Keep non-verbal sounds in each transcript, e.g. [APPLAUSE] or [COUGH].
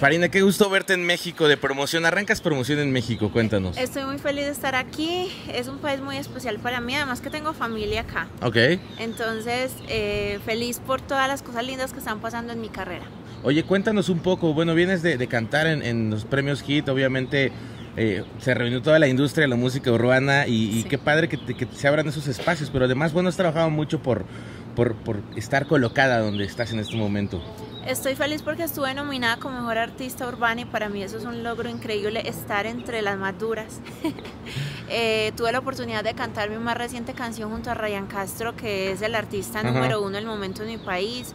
Farina, qué gusto verte en México de promoción. Arrancas promoción en México, cuéntanos. Estoy muy feliz de estar aquí. Es un país muy especial para mí, además que tengo familia acá. Ok. Entonces, eh, feliz por todas las cosas lindas que están pasando en mi carrera. Oye, cuéntanos un poco. Bueno, vienes de, cantar en, los premios Hit, obviamente. Eh, se reunió toda la industria de la música urbana y, qué padre que, que, se abran esos espacios, pero además, bueno, has trabajado mucho por, por, por estar colocada donde estás en este momento. Estoy feliz porque estuve nominada como mejor artista urbana y para mí eso es un logro increíble estar entre las más duras. [LAUGHS] Eh, tuve la oportunidad de cantar mi más reciente canción junto a Ryan Castro, que es el artista número uno el momento en mi país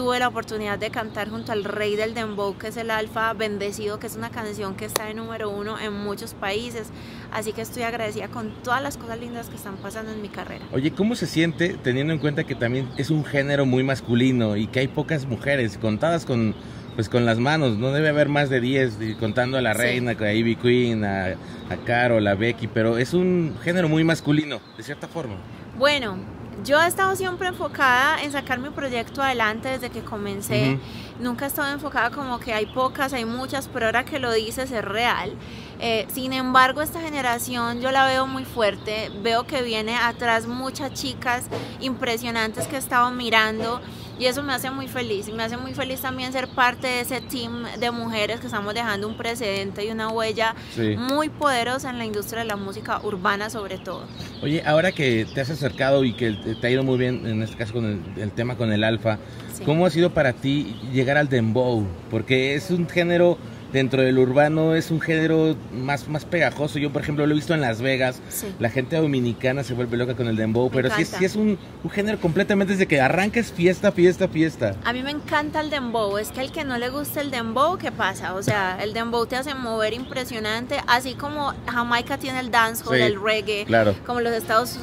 tuve la oportunidad de cantar junto al rey del dembow, que es el Alfa Bendecido, que es una canción que está de número uno en muchos países. Así que estoy agradecida con todas las cosas lindas que están pasando en mi carrera. Oye, ¿cómo se siente teniendo en cuenta que también es un género muy masculino y que hay pocas mujeres contadas con pues con las manos, no debe haber más de 10, contando a la reina, a Ivy Queen, a, a Carol, a Becky, pero es un género muy masculino, de cierta forma. Bueno, yo he estado siempre enfocada en sacar mi proyecto adelante desde que comencé. Nunca he estado enfocada como que hay pocas, hay muchas, pero ahora que lo dices es real. Eh, sin embargo, esta generación yo la veo muy fuerte. Veo que viene atrás muchas chicas impresionantes que he estado mirando y eso me hace muy feliz. Y me hace muy feliz también ser parte de ese team de mujeres que estamos dejando un precedente y una huella muy poderosa en la industria de la música urbana sobre todo. Oye, ahora que te has acercado y que te ha ido muy bien, en este caso con el, tema con el alfa, ¿cómo ha sido para ti llegar al dembow? Porque es un género dentro del urbano es un género más, más pegajoso. Yo, por ejemplo, lo he visto en Las Vegas. La gente dominicana se vuelve loca con el dembow, pero sí, sí, es un, un, género completamente desde que arranques fiesta, fiesta, fiesta. A mí me encanta el dembow. Es que al que no le gusta el dembow, ¿qué pasa? O sea, el dembow te hace mover impresionante, así como Jamaica tiene el dancehall, el reggae, claro. como los Estados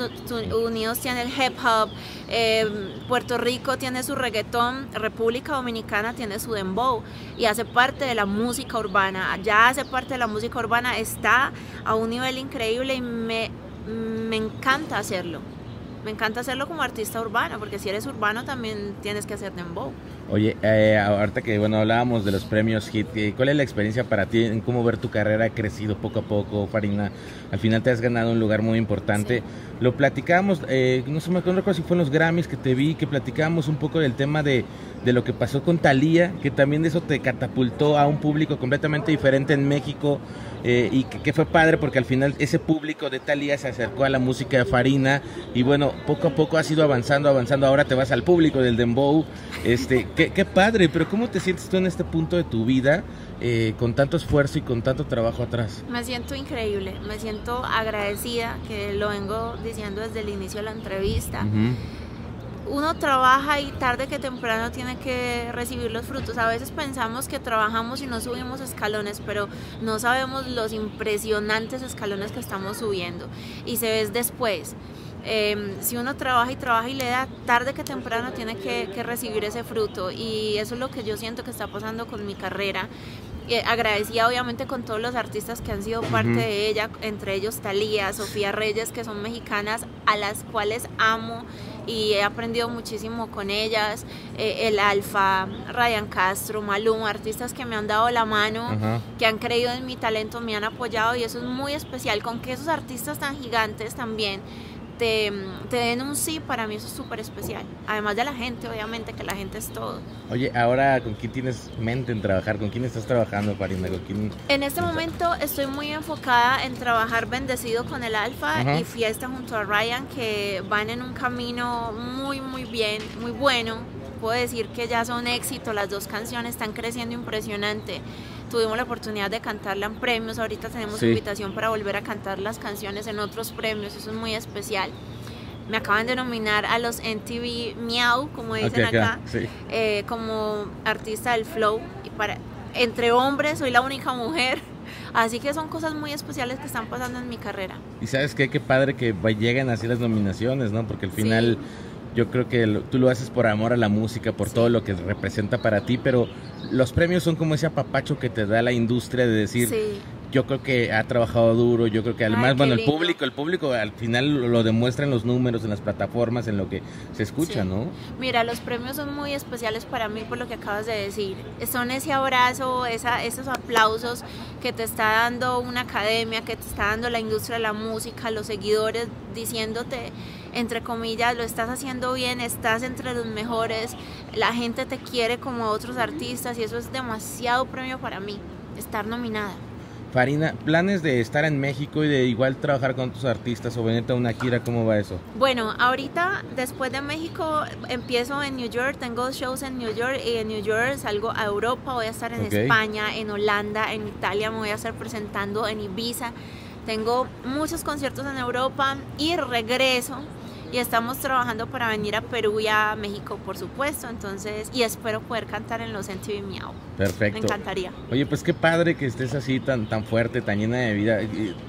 Unidos tiene el hip hop, eh, Puerto Rico tiene su reggaetón, República Dominicana tiene su dembow y hace parte de la música urbana, ya hace parte de la música urbana, está a un nivel increíble y me, me encanta hacerlo. Me encanta hacerlo como artista urbano, porque si eres urbano también tienes que hacer dembow. Oye, eh, ahorita que bueno hablábamos de los premios Hit, ¿cuál es la experiencia para ti en cómo ver tu carrera ha crecido poco a poco, Farina? Al final te has ganado un lugar muy importante. Lo platicamos, eh, no sé me acuerdo si fue en los Grammys que te vi, que platicábamos un poco del tema de, de lo que pasó con Thalía, que también eso te catapultó a un público completamente diferente en México eh, y que, fue padre porque al final ese público de Thalía se acercó a la música de Farina y bueno, poco a poco has ido avanzando, avanzando, ahora te vas al público del Dembow, este, qué, qué padre, pero ¿cómo te sientes tú en este punto de tu vida? Eh, con tanto esfuerzo y con tanto trabajo atrás? Me siento increíble, me siento agradecida, que lo vengo diciendo desde el inicio de la entrevista. Uno trabaja y tarde que temprano tiene que recibir los frutos. A veces pensamos que trabajamos y no subimos escalones, pero no sabemos los impresionantes escalones que estamos subiendo. Y se ve después. Em, si uno trabaja y trabaja y le da, tarde que temprano tiene que, recibir ese fruto y eso es lo que yo siento que está pasando con mi carrera. Eh, agradecida obviamente con todos los artistas que han sido parte de ella, entre ellos Talía, Sofía Reyes, que son mexicanas, a las cuales amo y he aprendido muchísimo con ellas, eh, el Alfa, Ryan Castro, Malum, artistas que me han dado la mano, que han creído en mi talento, me han apoyado y eso es muy especial, con que esos artistas tan gigantes también te, den un sí, para mí eso es súper especial. Además de la gente, obviamente, que la gente es todo. Oye, ahora, ¿con quién tienes mente en trabajar? ¿Con quién estás trabajando, Farina? En este momento estoy muy enfocada en trabajar bendecido con el Alfa y Fiesta junto a Ryan, que van en un camino muy, muy bien, muy bueno. Puedo decir que ya son éxito, las dos canciones están creciendo impresionante tuvimos la oportunidad de cantarla en premios, ahorita tenemos invitación para volver a cantar las canciones en otros premios, eso es muy especial. Me acaban de nominar a los NTV Miau, como dicen acá, eh, como artista del flow. Y para, entre hombres, soy la única mujer. [LAUGHS] Así que son cosas muy especiales que están pasando en mi carrera. Y sabes qué, qué padre que lleguen así las nominaciones, ¿no? Porque al final yo creo que tú lo haces por amor a la música, por todo lo que representa para ti, pero los premios son como ese apapacho que te da la industria de decir, yo creo que ha trabajado duro, yo creo que además, bueno, el público, el público al final lo demuestra en los números, en las plataformas, en lo que se escucha, ¿no? Mira, los premios son muy especiales para mí por lo que acabas de decir. Son ese abrazo, esa, esos aplausos que te está dando una academia, que te está dando la industria de la música, los seguidores diciéndote entre comillas, lo estás haciendo bien, estás entre los mejores, la gente te quiere como otros artistas y eso es demasiado premio para mí, estar nominada. Farina, ¿planes de estar en México y de igual trabajar con tus artistas o venirte a una gira? ¿Cómo va eso? Bueno, ahorita después de México empiezo en New York, tengo shows en New York y en New York salgo a Europa, voy a estar en España, en Holanda, en Italia, me voy a estar presentando en Ibiza. Tengo muchos conciertos en Europa y regreso y estamos trabajando para venir a Perú y a México, por supuesto, entonces, y espero poder cantar en los MTV Miau. Perfecto. Me encantaría. Oye, pues qué padre que estés así tan, tan fuerte, tan llena de vida.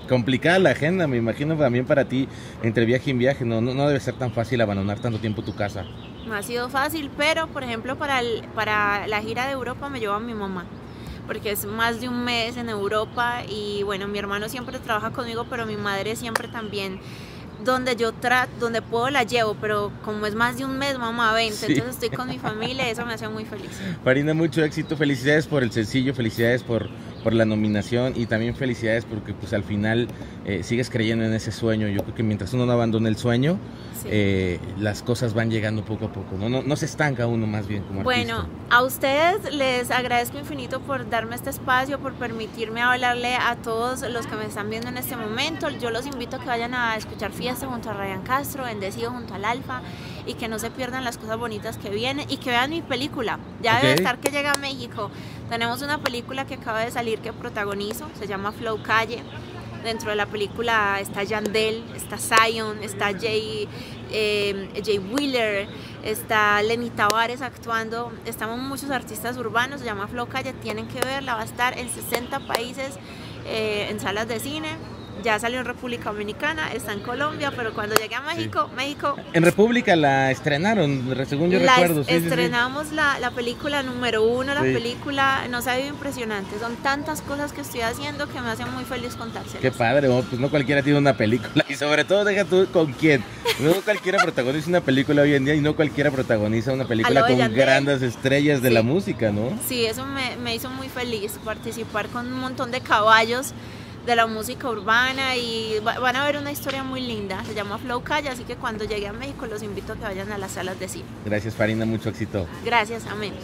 Complicada la agenda, me imagino también para ti, entre viaje y viaje, no, no, debe ser tan fácil abandonar tanto tiempo tu casa. No ha sido fácil, pero por ejemplo para, el, para la gira de Europa me llevo a mi mamá porque es más de un mes en Europa y bueno, mi hermano siempre trabaja conmigo, pero mi madre siempre también donde yo trato, donde puedo la llevo, pero como es más de un mes, mamá, 20, entonces estoy con mi familia y eso me hace muy feliz. [LAUGHS] Farina, mucho éxito, felicidades por el sencillo, felicidades por, por la nominación y también felicidades porque pues al final eh, sigues creyendo en ese sueño. Yo creo que mientras uno no abandona el sueño, eh, las cosas van llegando poco a poco, ¿no? No, se estanca uno más bien como Bueno, a ustedes les agradezco infinito por darme este espacio, por permitirme hablarle a todos los que me están viendo en este momento. Yo los invito a que vayan a escuchar Fiesta junto a Ryan Castro, Bendecido junto al Alfa y que no se pierdan las cosas bonitas que vienen y que vean mi película. Ya debe estar que llega a México. Tenemos una película que acaba de salir que protagonizo, se llama Flow Calle. Dentro de la película está Yandel, está Zion, está Jay, eh, Jay Wheeler, está Lenny Tavares actuando. Estamos muchos artistas urbanos, se llama Flow Calle, tienen que verla, va a estar en 60 países eh, en salas de cine ya salió en República Dominicana, está en Colombia, pero cuando llegué a México, México... En República la estrenaron, según yo recuerdo. estrenamos La, la, película número uno, la película nos ha ido impresionante. Son tantas cosas que estoy haciendo que me hacen muy feliz contárselas. Qué padre, pues no cualquiera tiene una película. Y sobre todo, deja tú con quién. No cualquiera protagoniza una película hoy en día y no cualquiera protagoniza una película con grandes estrellas de la música, ¿no? Sí, eso me, me hizo muy feliz participar con un montón de caballos de la música urbana y van a ver una historia muy linda. Se llama Flow Calle, así que cuando llegue a México los invito a que vayan a las salas de cine. Gracias Farina, mucho éxito. Gracias, amén.